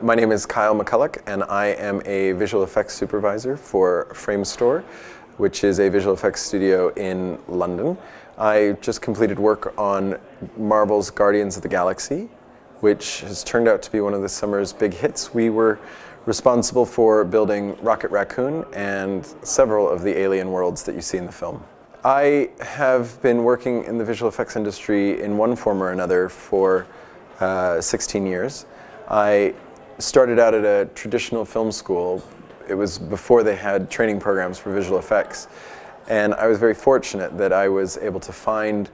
My name is Kyle McCulloch, and I am a visual effects supervisor for Framestore, which is a visual effects studio in London. I just completed work on Marvel's Guardians of the Galaxy, which has turned out to be one of the summer's big hits. We were responsible for building Rocket Raccoon and several of the alien worlds that you see in the film. I have been working in the visual effects industry in one form or another for uh, 16 years. I started out at a traditional film school. It was before they had training programs for visual effects. And I was very fortunate that I was able to find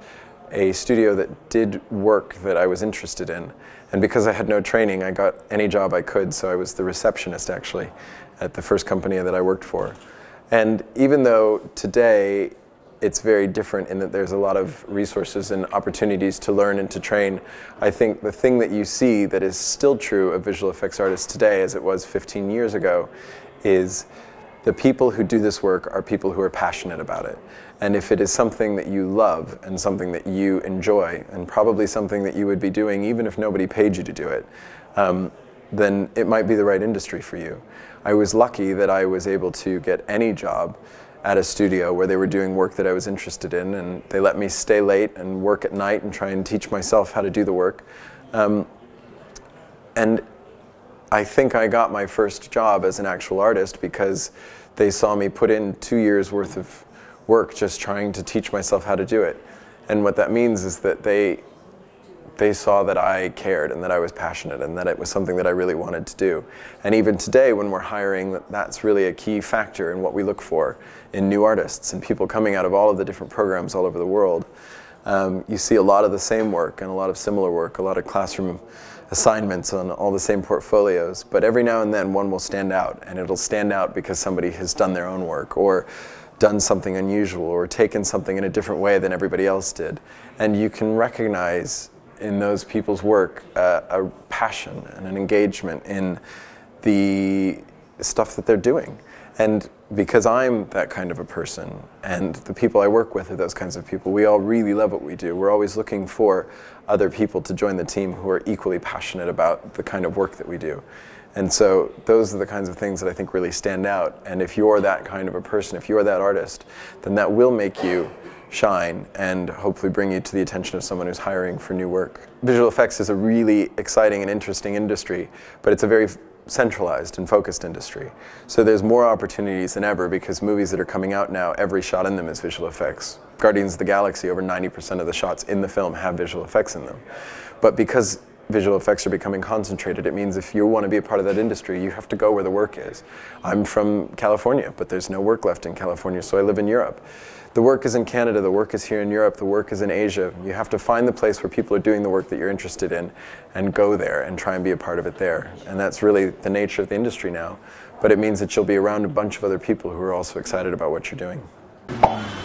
a studio that did work that I was interested in. And because I had no training, I got any job I could, so I was the receptionist actually at the first company that I worked for. And even though today it's very different in that there's a lot of resources and opportunities to learn and to train. I think the thing that you see that is still true of visual effects artists today as it was 15 years ago is the people who do this work are people who are passionate about it. And if it is something that you love and something that you enjoy, and probably something that you would be doing even if nobody paid you to do it, um, then it might be the right industry for you. I was lucky that I was able to get any job at a studio where they were doing work that I was interested in, and they let me stay late and work at night and try and teach myself how to do the work. Um, and I think I got my first job as an actual artist because they saw me put in two years worth of work just trying to teach myself how to do it. And what that means is that they they saw that I cared and that I was passionate and that it was something that I really wanted to do. And even today, when we're hiring, that's really a key factor in what we look for in new artists and people coming out of all of the different programs all over the world. Um, you see a lot of the same work and a lot of similar work, a lot of classroom assignments on all the same portfolios, but every now and then one will stand out, and it'll stand out because somebody has done their own work or done something unusual or taken something in a different way than everybody else did. And you can recognize in those people's work uh, a passion and an engagement in the stuff that they're doing. And because I'm that kind of a person, and the people I work with are those kinds of people, we all really love what we do. We're always looking for other people to join the team who are equally passionate about the kind of work that we do. And so those are the kinds of things that I think really stand out. And if you're that kind of a person, if you're that artist, then that will make you shine and hopefully bring you to the attention of someone who's hiring for new work. Visual effects is a really exciting and interesting industry, but it's a very centralized and focused industry. So there's more opportunities than ever because movies that are coming out now, every shot in them is visual effects. Guardians of the Galaxy, over 90% of the shots in the film have visual effects in them. But because visual effects are becoming concentrated. It means if you want to be a part of that industry, you have to go where the work is. I'm from California, but there's no work left in California, so I live in Europe. The work is in Canada, the work is here in Europe, the work is in Asia. You have to find the place where people are doing the work that you're interested in and go there and try and be a part of it there. And that's really the nature of the industry now. But it means that you'll be around a bunch of other people who are also excited about what you're doing.